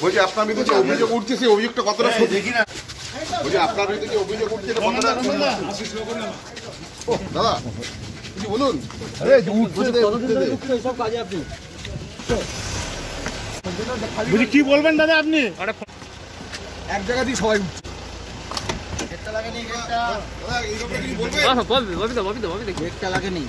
বলছি আপনার বিরুদ্ধে যে অভিযোগ উঠছে সেই অভিযোগটা কতটা সত্যি? দেখি না। বলছি আপনার বিরুদ্ধে যে অভিযোগ উঠছে কতটা দাদা কিছু বলুন। কি বলবেন দাদা আপনি? এক জায়গা দিয়ে সবাই উঠছে। দাদা এই ব্যাপারে কিছু বলবেন? লাগেনি।